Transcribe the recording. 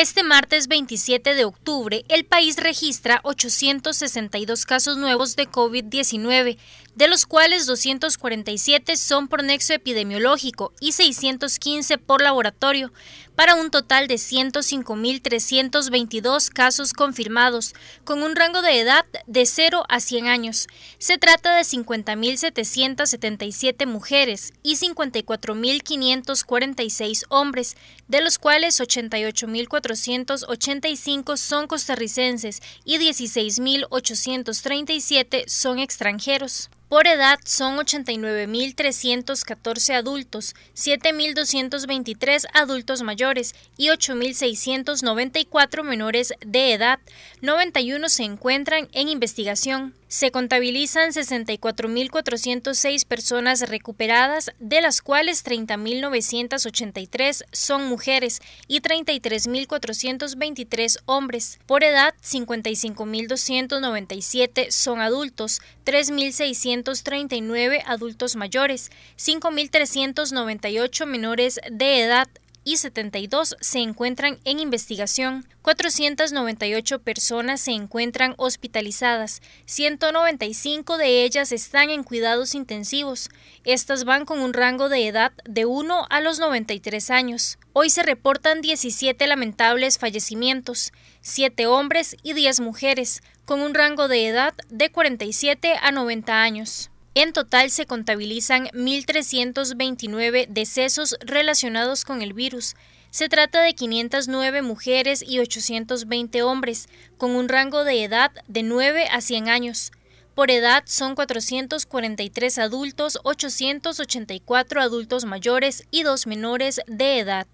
Este martes 27 de octubre, el país registra 862 casos nuevos de COVID-19, de los cuales 247 son por nexo epidemiológico y 615 por laboratorio, para un total de 105.322 casos confirmados, con un rango de edad de 0 a 100 años. Se trata de 50.777 mujeres y 54.546 hombres, de los cuales 88.485 son costarricenses y 16.837 son extranjeros. Por edad son 89.314 adultos, 7.223 adultos mayores y 8.694 menores de edad. 91 se encuentran en investigación. Se contabilizan 64.406 personas recuperadas, de las cuales 30.983 son mujeres y 33.423 hombres. Por edad, 55.297 son adultos, 3.639 adultos mayores, 5.398 menores de edad y 72 se encuentran en investigación. 498 personas se encuentran hospitalizadas, 195 de ellas están en cuidados intensivos. Estas van con un rango de edad de 1 a los 93 años. Hoy se reportan 17 lamentables fallecimientos, 7 hombres y 10 mujeres, con un rango de edad de 47 a 90 años. En total se contabilizan 1.329 decesos relacionados con el virus. Se trata de 509 mujeres y 820 hombres, con un rango de edad de 9 a 100 años. Por edad son 443 adultos, 884 adultos mayores y dos menores de edad.